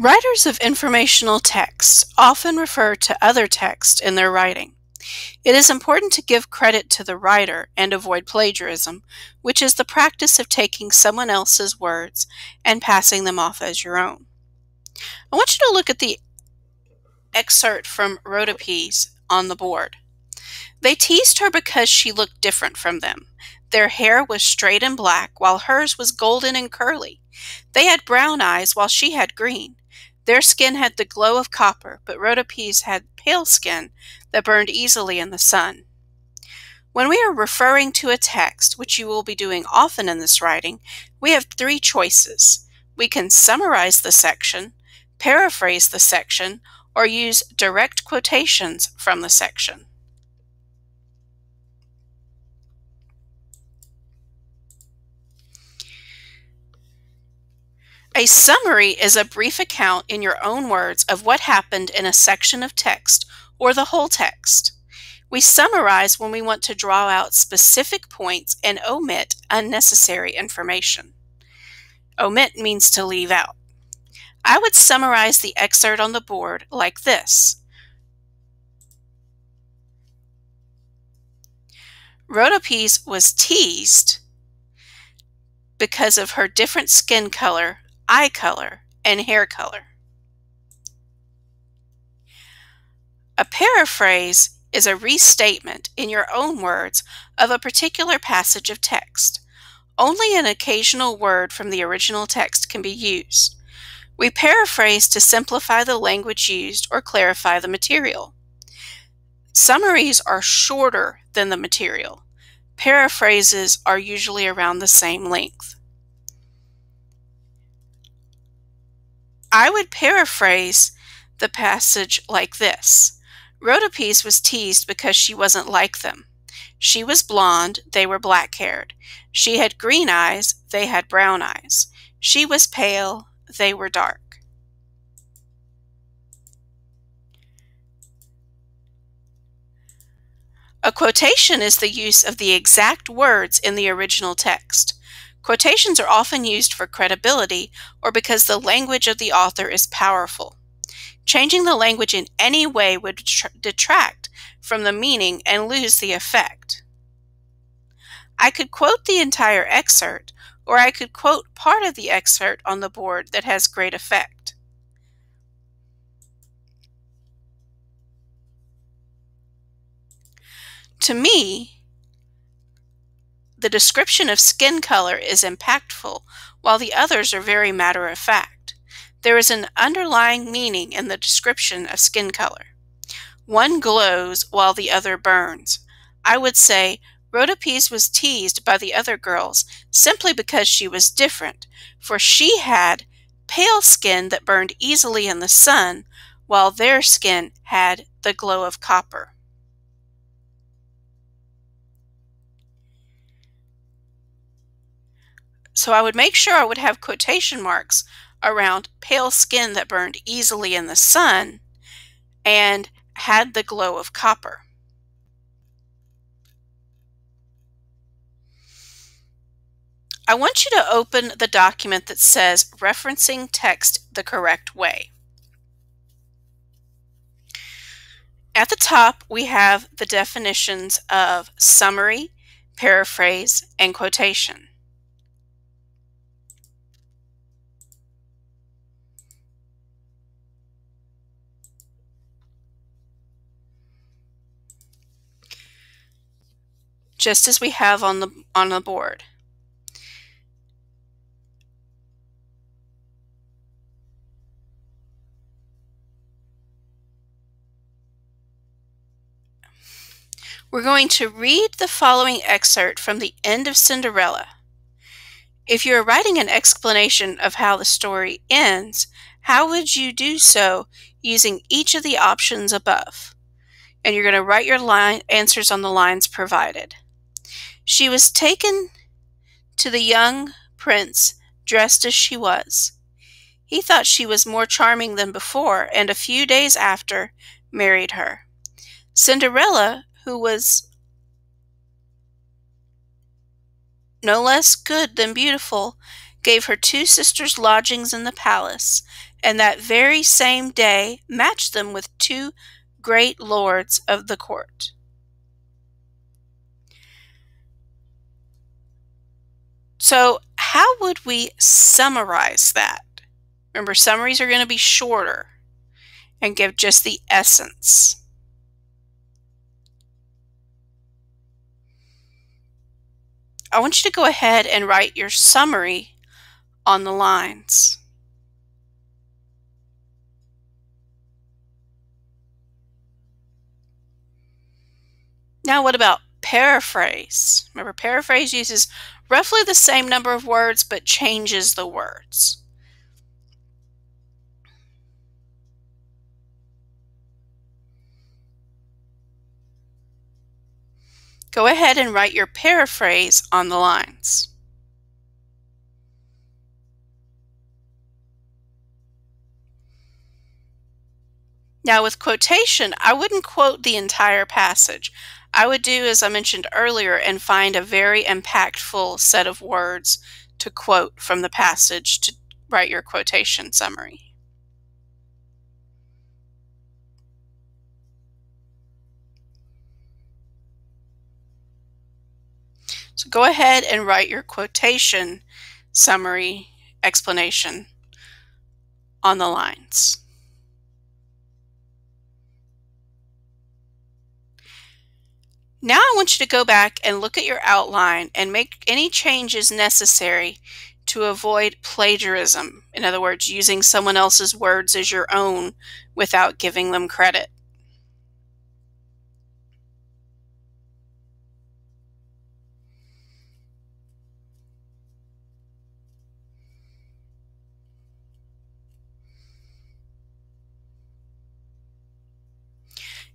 Writers of informational texts often refer to other texts in their writing. It is important to give credit to the writer and avoid plagiarism, which is the practice of taking someone else's words and passing them off as your own. I want you to look at the excerpt from Rhodopis on the board. They teased her because she looked different from them. Their hair was straight and black, while hers was golden and curly. They had brown eyes, while she had green. Their skin had the glow of copper, but Rhodopis had pale skin that burned easily in the sun. When we are referring to a text, which you will be doing often in this writing, we have three choices. We can summarize the section, paraphrase the section, or use direct quotations from the section. A summary is a brief account in your own words of what happened in a section of text or the whole text. We summarize when we want to draw out specific points and omit unnecessary information. Omit means to leave out. I would summarize the excerpt on the board like this. Rhodopis was teased because of her different skin color eye color, and hair color. A paraphrase is a restatement in your own words of a particular passage of text. Only an occasional word from the original text can be used. We paraphrase to simplify the language used or clarify the material. Summaries are shorter than the material. Paraphrases are usually around the same length. I would paraphrase the passage like this Rhodopis was teased because she wasn't like them. She was blonde, they were black haired. She had green eyes, they had brown eyes. She was pale, they were dark. A quotation is the use of the exact words in the original text. Quotations are often used for credibility or because the language of the author is powerful. Changing the language in any way would detract from the meaning and lose the effect. I could quote the entire excerpt, or I could quote part of the excerpt on the board that has great effect. To me, the description of skin color is impactful, while the others are very matter of fact. There is an underlying meaning in the description of skin color. One glows while the other burns. I would say Rhodopis was teased by the other girls simply because she was different, for she had pale skin that burned easily in the sun, while their skin had the glow of copper. So I would make sure I would have quotation marks around pale skin that burned easily in the sun and had the glow of copper. I want you to open the document that says referencing text the correct way. At the top, we have the definitions of summary, paraphrase, and quotation. Just as we have on the, on the board. We're going to read the following excerpt from the end of Cinderella. If you're writing an explanation of how the story ends, how would you do so using each of the options above? And you're going to write your line answers on the lines provided. She was taken to the young prince dressed as she was. He thought she was more charming than before, and a few days after married her. Cinderella, who was no less good than beautiful, gave her two sisters lodgings in the palace, and that very same day matched them with two great lords of the court. So, how would we summarize that? Remember, summaries are going to be shorter and give just the essence. I want you to go ahead and write your summary on the lines. Now, what about paraphrase? Remember, paraphrase uses roughly the same number of words but changes the words. Go ahead and write your paraphrase on the lines. Now with quotation, I wouldn't quote the entire passage. I would do, as I mentioned earlier, and find a very impactful set of words to quote from the passage to write your quotation summary. So go ahead and write your quotation summary explanation on the lines. Now I want you to go back and look at your outline and make any changes necessary to avoid plagiarism. In other words, using someone else's words as your own without giving them credit.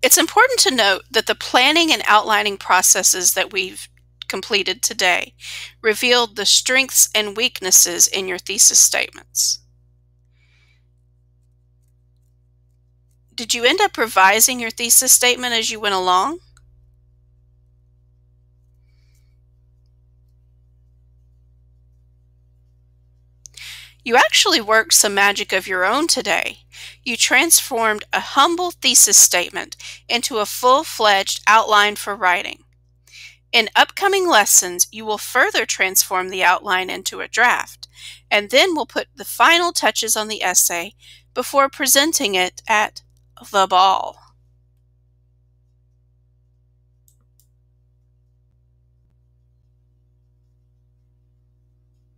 It's important to note that the planning and outlining processes that we've completed today revealed the strengths and weaknesses in your thesis statements. Did you end up revising your thesis statement as you went along? You actually worked some magic of your own today. You transformed a humble thesis statement into a full-fledged outline for writing. In upcoming lessons, you will further transform the outline into a draft, and then we'll put the final touches on the essay before presenting it at the ball.